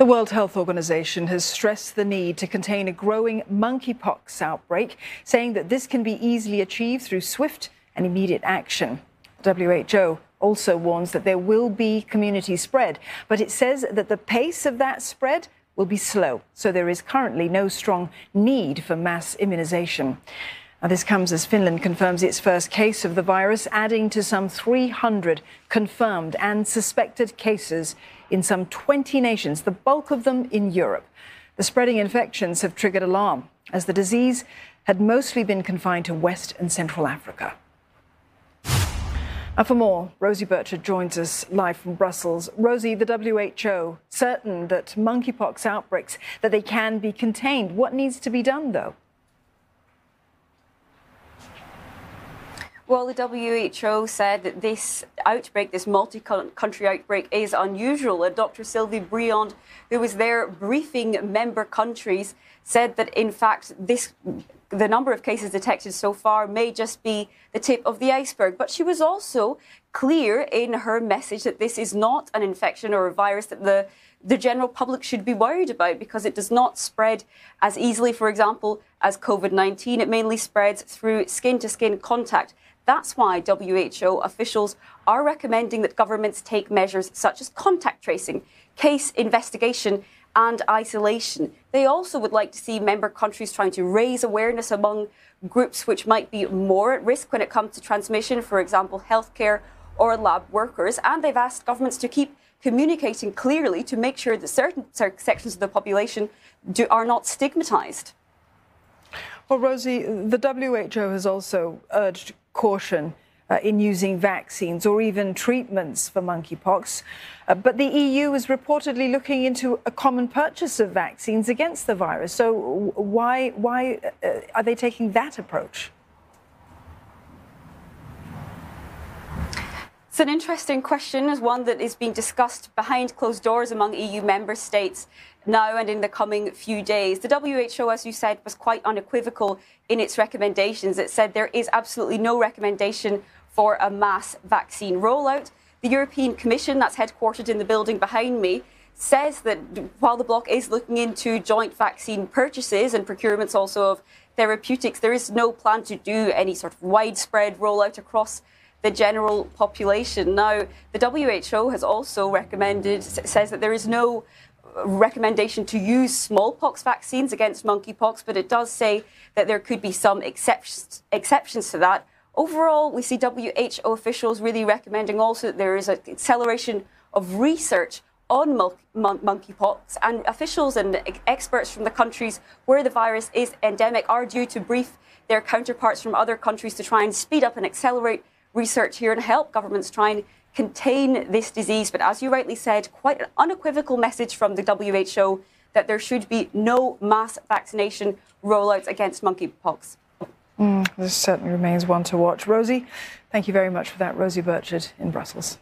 The World Health Organization has stressed the need to contain a growing monkeypox outbreak, saying that this can be easily achieved through swift and immediate action. WHO also warns that there will be community spread, but it says that the pace of that spread will be slow, so there is currently no strong need for mass immunization. This comes as Finland confirms its first case of the virus, adding to some 300 confirmed and suspected cases in some 20 nations, the bulk of them in Europe. The spreading infections have triggered alarm, as the disease had mostly been confined to West and Central Africa. And for more, Rosie Burchard joins us live from Brussels. Rosie, the WHO certain that monkeypox outbreaks that they can be contained. What needs to be done, though? Well, the WHO said that this outbreak, this multi country outbreak, is unusual. And Dr. Sylvie Briand, who was there briefing member countries, said that in fact, this the number of cases detected so far may just be the tip of the iceberg. But she was also clear in her message that this is not an infection or a virus that the the general public should be worried about because it does not spread as easily, for example, as COVID 19. It mainly spreads through skin to skin contact. That's why WHO officials are recommending that governments take measures such as contact tracing, case investigation, and isolation. They also would like to see member countries trying to raise awareness among groups which might be more at risk when it comes to transmission, for example, healthcare or lab workers. And they've asked governments to keep communicating clearly to make sure that certain sections of the population do, are not stigmatized. Well, Rosie, the WHO has also urged caution uh, in using vaccines or even treatments for monkeypox. Uh, but the EU is reportedly looking into a common purchase of vaccines against the virus. So why, why uh, are they taking that approach? It's an interesting question, is one that is being discussed behind closed doors among EU member states now and in the coming few days. The WHO, as you said, was quite unequivocal in its recommendations. It said there is absolutely no recommendation for a mass vaccine rollout. The European Commission, that's headquartered in the building behind me, says that while the bloc is looking into joint vaccine purchases and procurements also of therapeutics, there is no plan to do any sort of widespread rollout across the general population. Now, the WHO has also recommended, says that there is no recommendation to use smallpox vaccines against monkeypox, but it does say that there could be some exceptions, exceptions to that. Overall, we see WHO officials really recommending also that there is an acceleration of research on monkeypox, and officials and experts from the countries where the virus is endemic are due to brief their counterparts from other countries to try and speed up and accelerate research here and help governments try and contain this disease. But as you rightly said, quite an unequivocal message from the WHO that there should be no mass vaccination rollouts against monkeypox. Mm, this certainly remains one to watch. Rosie, thank you very much for that. Rosie Burchard in Brussels.